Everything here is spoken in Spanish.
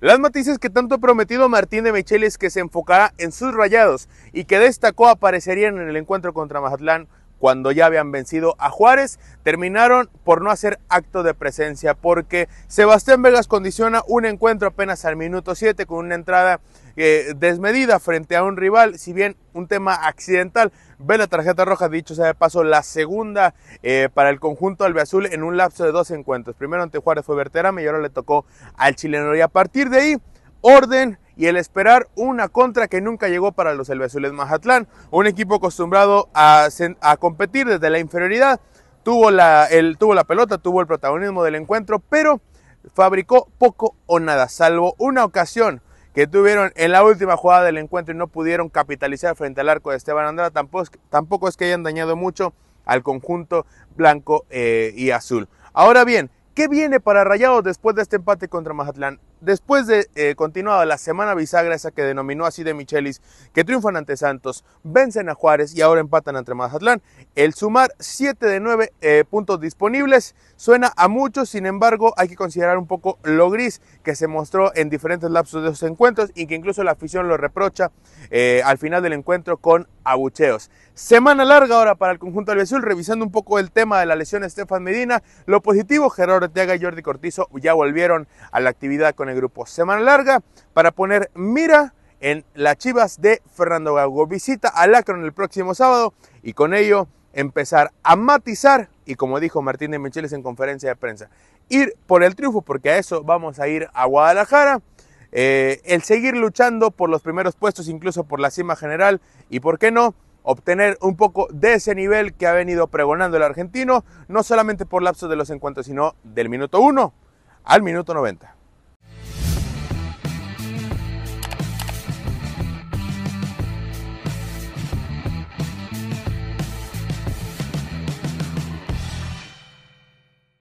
Las noticias que tanto ha prometido Martín de Michelis que se enfocará en sus rayados y que destacó aparecerían en el encuentro contra Mazatlán cuando ya habían vencido a Juárez, terminaron por no hacer acto de presencia porque Sebastián Vegas condiciona un encuentro apenas al minuto 7 con una entrada eh, desmedida frente a un rival, si bien un tema accidental, ve la tarjeta roja, dicho sea de paso, la segunda eh, para el conjunto albiazul en un lapso de dos encuentros. Primero ante Juárez fue Berterame y ahora le tocó al chileno. Y a partir de ahí, orden y el esperar una contra que nunca llegó para los albiazules Mazatlán, un equipo acostumbrado a, competir desde la inferioridad, tuvo la, pelota, tuvo el protagonismo del encuentro, pero fabricó poco o nada, salvo una ocasión que tuvieron en la última jugada del encuentro y no pudieron capitalizar frente al arco de Esteban Andrada, tampoco, tampoco es que hayan dañado mucho al conjunto blanco eh, y azul. Ahora bien, ¿qué viene para Rayados después de este empate contra Mazatlán? Después de eh, continuada la semana bisagra, esa que denominó así de Michelis, que triunfan ante Santos, vencen a Juárez y ahora empatan ante Mazatlán, el sumar 7 de 9 eh, puntos disponibles suena a muchos, sin embargo hay que considerar un poco lo gris que se mostró en diferentes lapsos de esos encuentros y que incluso la afición lo reprocha eh, al final del encuentro con abucheos. Semana larga ahora para el conjunto albiazul, revisando un poco el tema de la lesión Estefan Medina. Lo positivo, Gerardo Ortega y Jordi Cortizo ya volvieron a la actividad con el grupo. Semana larga para poner mira en las Chivas de Fernando Gago. Visita a Lacron el próximo sábado y con ello empezar a matizar y como dijo Martín de Micheles en conferencia de prensa, ir por el triunfo porque a eso vamos a ir a Guadalajara. Eh, el seguir luchando por los primeros puestos, incluso por la cima general y, ¿por qué no?, obtener un poco de ese nivel que ha venido pregonando el argentino, no solamente por lapsos de los encuentros, sino del minuto 1 al minuto 90.